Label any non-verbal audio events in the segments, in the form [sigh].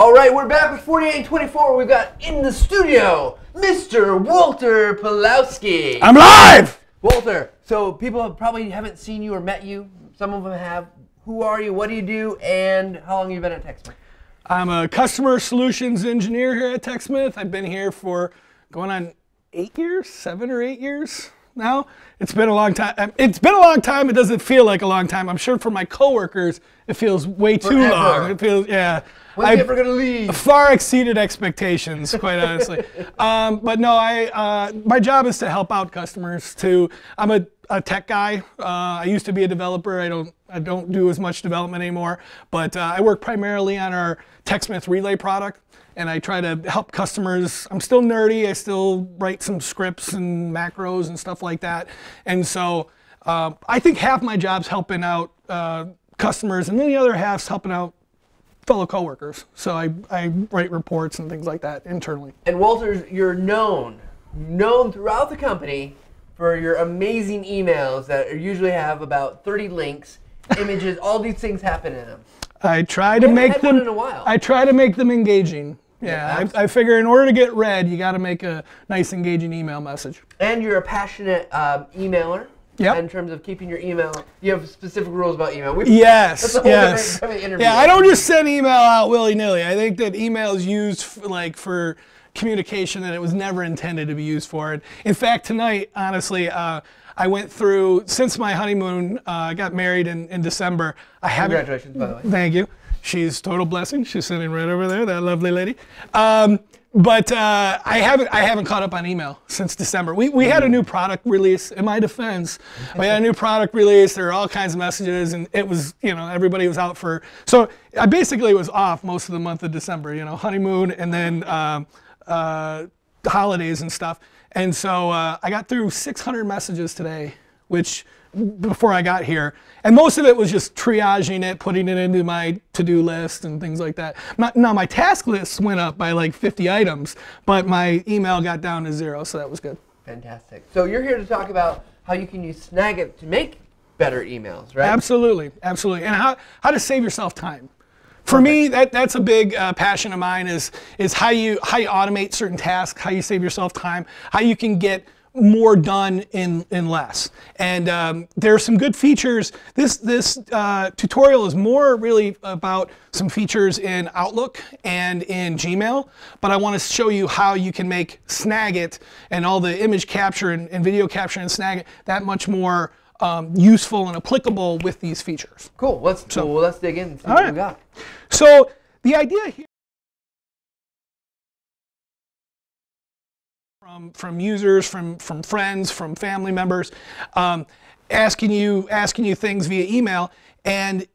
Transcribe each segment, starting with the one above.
All right, we're back with 48 and 24. We've got in the studio Mr. Walter Pelowski. I'm live! Walter, so people have probably haven't seen you or met you. Some of them have. Who are you? What do you do? And how long have you been at TechSmith? I'm a customer solutions engineer here at TechSmith. I've been here for going on eight years, seven or eight years now. It's been a long time. Um, It's been a long time. It doesn't feel like a long time. I'm sure for my coworkers, it feels way too Forever. long. It feels, yeah. When's I- ever gonna leave? far exceeded expectations, quite honestly. [laughs] um, but no, I uh, my job is to help out customers. To I'm a, a tech guy. Uh, I used to be a developer. I don't I don't do as much development anymore. But uh, I work primarily on our TechSmith Relay product. And I try to help customers. I'm still nerdy. I still write some scripts and macros and stuff like that. And so uh, I think half my job's helping out uh, customers, and then the other half's helping out fellow coworkers. So I, I write reports and things like that internally. And Walter, you're known, known throughout the company for your amazing emails that usually have about 30 links, images, all these things happen in them. I try to make them. in a while. I try to make them engaging. Yeah, Yeah, I, I figure in order to get read, you got to make a nice, engaging email message. And you're a passionate um, emailer. Yep. In terms of keeping your email, you have specific rules about email. We, Yes, That's a whole yes. different kind of interview. Yeah, I don't just send email out willy nilly. I think that email is used for, like for communication that it was never intended to be used for. It. in fact, tonight, honestly, uh, I went through since my honeymoon. Uh, I got married in, in December. I haven't. Congratulations, by the way. Thank you. She's total blessing. She's sitting right over there, that lovely lady. Um, but uh, I haven't I haven't caught up on email since December. We, we had a new product release. In my defense, we had a new product release. There were all kinds of messages, and it was you know everybody was out for. So I basically was off most of the month of December. You know, honeymoon, and then um, uh, holidays and stuff. And so uh, I got through 600 messages today, which before I got here, and most of it was just triaging it, putting it into my to-do list and things like that. My, now my task list went up by like 50 items, but my email got down to zero, so that was good. Fantastic. So you're here to talk about how you can use Snagit to make better emails, right? Absolutely, absolutely, and how how to save yourself time. For me, that, that's a big uh, passion of mine is is how you how you automate certain tasks, how you save yourself time, how you can get more done in in less. And um, there are some good features. This this uh, tutorial is more really about some features in Outlook and in Gmail, but I want to show you how you can make Snagit and all the image capture and, and video capture and Snagit that much more um, useful and applicable with these features. Cool. Let's so, well, let's dig in and see All what right. we got. So the idea here from from users, from from friends, from family members, um, asking you asking you things via email, and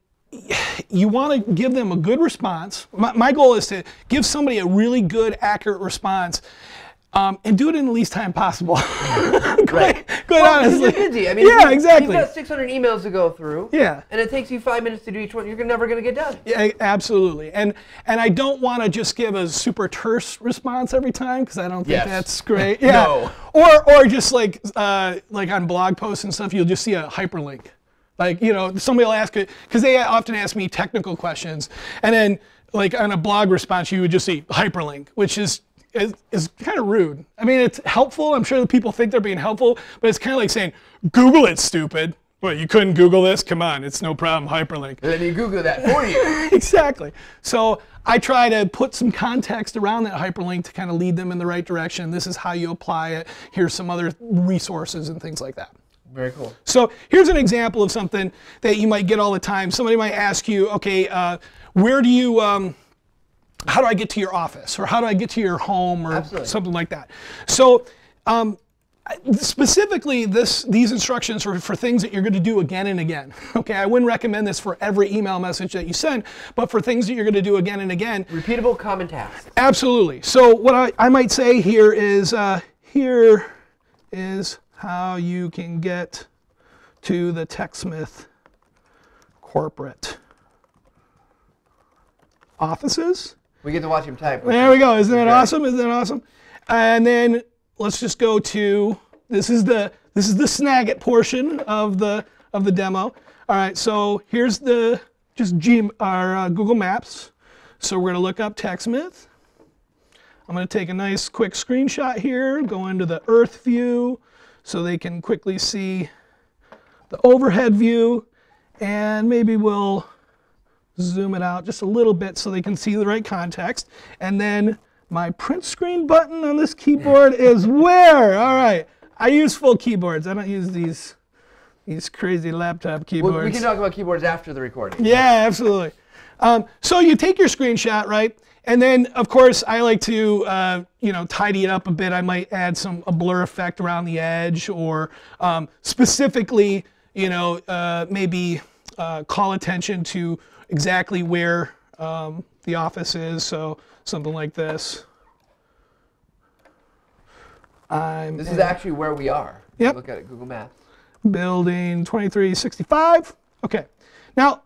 you want to give them a good response. My, my goal is to give somebody a really good, accurate response. Um, and do it in the least time possible. [laughs] quite, quite Well, honestly. you're busy. I mean, yeah, you- exactly. You've got 600 emails to go through. Yeah. And it takes you five minutes to do each one. You're never going to get done. Yeah, absolutely. And and I don't want to just give a super terse response every time because I don't think Yes. that's great. [laughs] Yeah. No. Or or just like uh, like on blog posts and stuff, you'll just see a hyperlink. Like you know, somebody will ask it because they often ask me technical questions, and then like on a blog response, you would just see hyperlink, which is. Is, is kind of rude. I mean, it's helpful. I'm sure that people think they're being helpful, but it's kind of like saying, Google it, stupid. What, you couldn't Google this? Come on, it's no problem, hyperlink Let me Google that for you. [laughs] exactly. So I try to put some context around that hyperlink to kind of lead them in the right direction. This is how you apply it. Here's some other resources and things like that. Very cool. So here's an example of something that you might get all the time. Somebody might ask you, okay, uh, where do you, um, how do I get to your office? Or how do I get to your home? Or Absolutely. something like that. So um, specifically this these instructions are for things that you're going to do again and again [laughs] okay i wouldn't recommend this for every email message that you send but for things that you're going to do again and again Repeatable common tasks. absolutely so what i, I might say here is uh, here is how you can get to the techsmith corporate offices We get to watch him type. there we go. Isn't that great. awesome? Isn't that awesome? And then let's just go to this is the this is the Snagit portion of the of the demo. All right, so here's the just G our uh, Google Maps. So we're going to look up TechSmith. I'm going to take a nice quick screenshot here, go into the Earth view so they can quickly see the overhead view, and maybe we'll zoom it out just a little bit so they can see the right context. And then my print screen button on this keyboard [laughs] is where? All right. I use full keyboards. I don't use these these crazy laptop keyboards. Well, we can talk about keyboards after the recording. Yeah, absolutely. Um, so you take your screenshot, right? And then, of course, I like to, uh, you know, tidy it up a bit. I might add some a blur effect around the edge, or um, specifically, you know, uh, maybe uh, call attention to exactly where um, the office is. So something like this. I'm This is actually where we are. Yep. Look at it, Google Maps. building 2365. Okay. Now,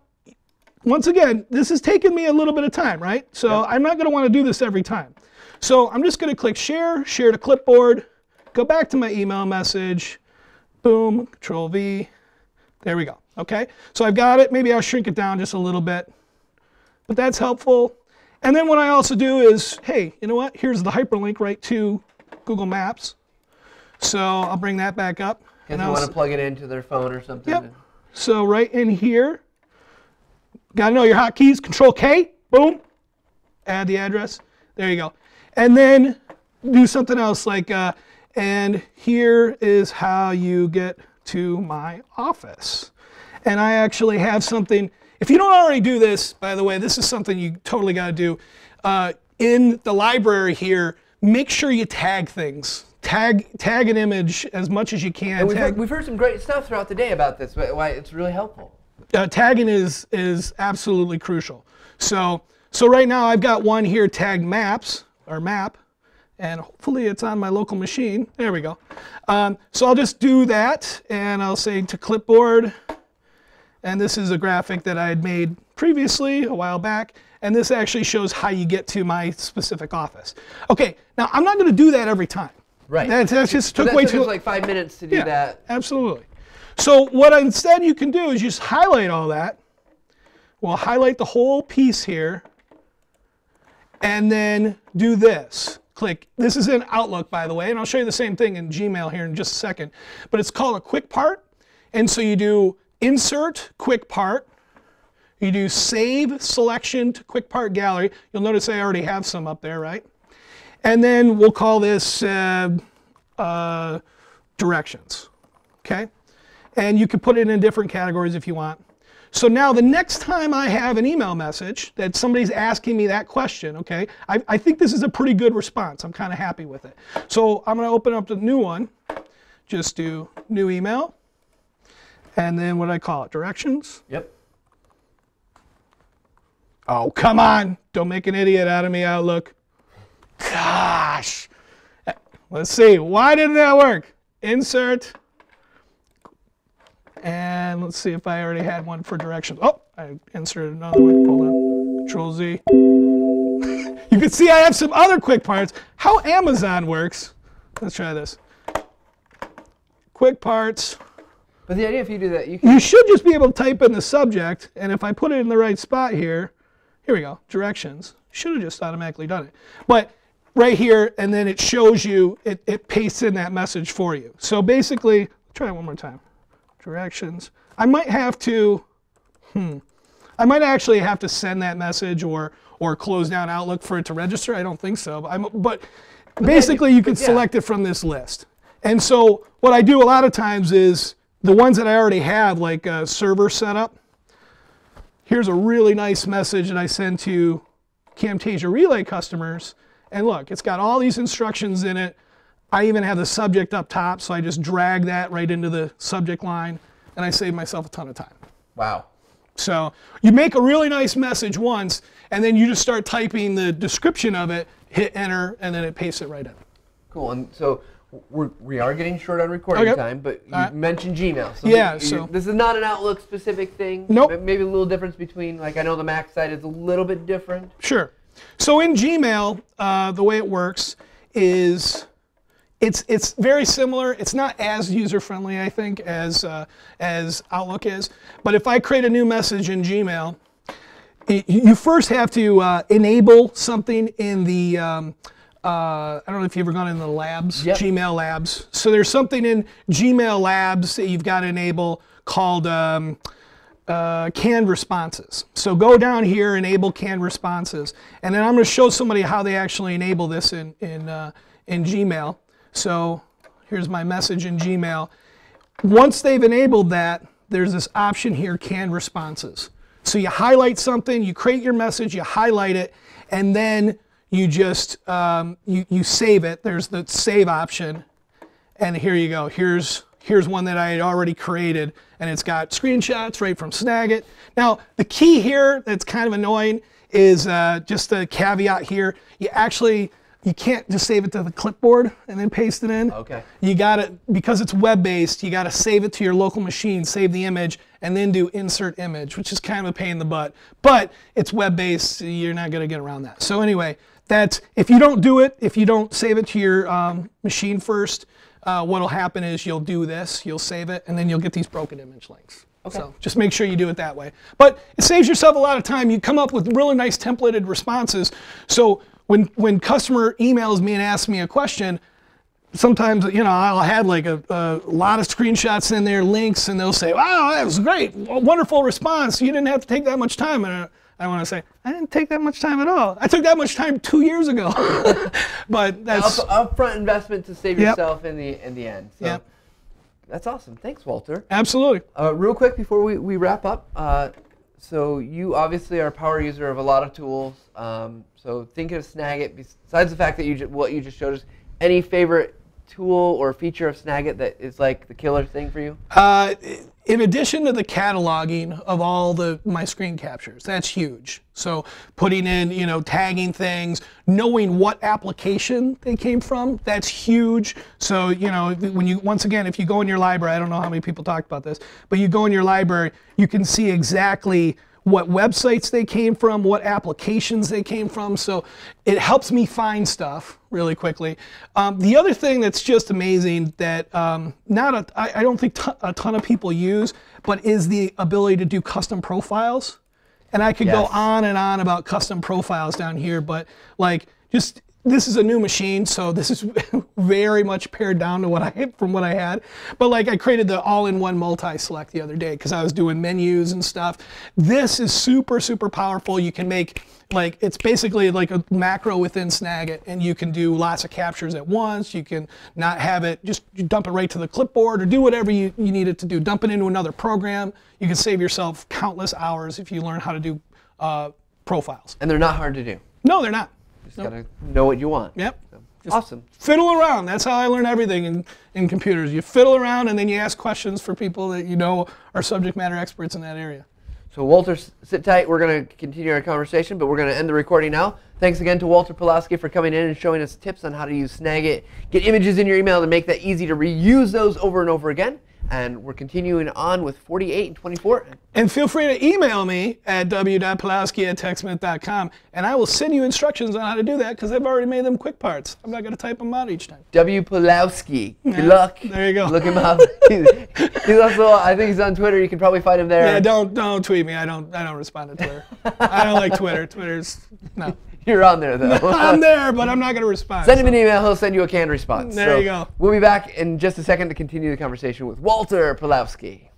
once again, this has taken me a little bit of time, right? So I'm not going to want to do this every time. So I'm just going to click share, share to clipboard, go back to my email message, boom, control V. There we go. Okay. So I've got it. Maybe I'll shrink it down just a little bit, but that's helpful. And then what I also do is, hey, you know what? Here's the hyperlink right to Google Maps. So I'll bring that back up. If and I'll want to plug it into their phone or something. Yep. So right in here, gotta know your hotkeys. Control K, boom, add the address. There you go. And then do something else like, uh, and here is how you get to my office. And I actually have something. If you don't already do this, by the way, this is something you totally got to do. Uh, in the library here, make sure you tag things. Tag tag an image as much as you can. We've, Tag- heard, we've heard some great stuff throughout the day about this, why it's really helpful. uh, tagging is is absolutely crucial. So so right now I've got one here tagged maps or map, and hopefully it's on my local machine. There we go. Um, so I'll just do that, and I'll say to clipboard, and this is a graphic that I had made previously a while back. And this actually shows how you get to my specific office. Okay, now I'm not going to do that every time. Right. That, that just So took that way took too like five minutes to do yeah, that. Absolutely. So what instead you can do is just highlight all that. We'll highlight the whole piece here and then do this. Click. This is in Outlook, by the way, and I'll show you the same thing in Gmail here in just a second. But it's called a quick part. And so you do insert quick part. You do save selection to quick part gallery. You'll notice I already have some up there, right? And then we'll call this uh, uh, directions. Okay? And you can put it in different categories if you want. So now the next time I have an email message that somebody's asking me that question, okay, I, I think this is a pretty good response. I'm kind of happy with it. So I'm going to open up the new one. Just do new email. And then what do I call it? Directions. Yep. Oh, come on. Don't make an idiot out of me, Outlook. Gosh. Eh, let's see. Why didn't that work? Insert. And let's see if I already had one for directions. Oh, I inserted another one. Hold on. Control Z. [laughs] you can see I have some other quick parts. How Amazon works. Let's try this. Quick parts. But the idea, if you do that, you can. You should just be able to type in the subject, and if I put it in the right spot here, here we go, directions. Should have just automatically done it. But right here, and then it shows you, it, it pastes in that message for you. So basically, try it one more time. Directions. I might have to, hmm, I might actually have to send that message or or close down Outlook for it to register. I don't think so. I'm, but basically, you can yeah. select it from this list. And so what I do a lot of times is the ones that I already have, like a server setup. Here's a really nice message that I send to Camtasia Relay customers. And look, it's got all these instructions in it. I even have the subject up top, so I just drag that right into the subject line, and I save myself a ton of time. Wow. So you make a really nice message once, and then you just start typing the description of it, hit enter, and then it pastes it right in. Cool. And so we're, we are getting short on recording Okay. time, but you mentioned Gmail. So Yeah, you- so- this is not an Outlook specific thing. Nope. Maybe a little difference between, like, I know the Mac side is a little bit different. Sure. So in Gmail, uh, the way it works is it's it's very similar. It's not as user friendly, I think, as uh, as Outlook is. But if I create a new message in Gmail, y- you first have to uh, enable something in the. Um, uh, I don't know if you've ever gone in the labs, Yep. Gmail labs. So there's something in Gmail labs that you've got to enable called um, uh, canned responses. So go down here, enable canned responses, and then I'm going to show somebody how they actually enable this in in uh, in Gmail. So here's my message in Gmail. Once they've enabled that, there's this option here, canned responses. So you highlight something, you create your message, you highlight it, and then you just um, you, you save it. There's the save option, and here you go. Here's here's one that I had already created, and it's got screenshots right from Snagit. Now the key here that's kind of annoying is uh, just a caveat here. You actually you can't just save it to the clipboard and then paste it in. Okay. You got to because it's web based. You got to save it to your local machine, save the image, and then do insert image, which is kind of a pain in the butt. But it's web based. You're not going to get around that. So anyway, that's if you don't do it, if you don't save it to your um, machine first, uh, what'll happen is you'll do this, you'll save it, and then you'll get these broken image links. So just make sure you do it that way. But it saves yourself a lot of time. You come up with really nice templated responses. So when when customer emails me and asks me a question, sometimes you know I'll have like a, a lot of screenshots in there, links, and they'll say, "Wow, that was great, wonderful response. You didn't have to take that much time." And I, want to say, "I didn't take that much time at all. I took that much time two years ago." [laughs] [laughs] but that's Up, upfront investment to save Yep. yourself in the in the end. So Yep. That's awesome. Thanks, Walter. absolutely Uh, real quick before we, we wrap up, uh, so you obviously are a power user of a lot of tools. Um, so thinking of Snagit, besides the fact that you ju- what you just showed us, any favorite tool or feature of Snagit that is like the killer thing for you? Uh, in addition to the cataloging of all the my screen captures, that's huge. So putting in, you know, tagging things, knowing what application they came from, that's huge. So you know, when you once again, if you go in your library, I don't know how many people talked about this, but you go in your library, you can see exactly what websites they came from, what applications they came from. So it helps me find stuff really quickly. Um, the other thing that's just amazing that um, not a, I, I don't think t- a ton of people use, but is the ability to do custom profiles. And I could go on and on about custom profiles down here, but like just this is a new machine, so this is [laughs] very much pared down to what I from what I had. But like I created the all-in-one multi-select the other day because I was doing menus and stuff. This is super super powerful. You can make like it's basically like a macro within Snagit, and you can do lots of captures at once. You can not have it just you dump it right to the clipboard or do whatever you, you need it to do. Dump it into another program. You can save yourself countless hours if you learn how to do uh, profiles. And they're not hard to do. No, they're not. Just gotta know what you want. Yep. Awesome. Fiddle around. That's how I learn everything in, in computers. You fiddle around and then you ask questions for people that you know are subject matter experts in that area. So Walter, sit tight. We're going to continue our conversation, but we're going to end the recording now. Thanks again to Walter Pelowski for coming in and showing us tips on how to use Snagit, get images in your email to make that easy to reuse those over and over again. And we're continuing on with 48 and 24. And feel free to email me at w.pelowski at techsmith.com and I will send you instructions on how to do that because I've already made them quick parts. I'm not going to type them out each time. W. Pelowski. Good Yeah, luck. there you go. Look him up. [laughs] he's, he's also, I think he's on Twitter. You can probably find him there. Yeah, don't don't tweet me. I don't I don't respond to Twitter. I don't like Twitter. Twitter's no. [laughs] You're on there, though. [laughs] I'm there, but I'm not going to respond. Send him an email. He'll send you a canned response. There you go. We'll be back in just a second to continue the conversation with Walter Pelowski.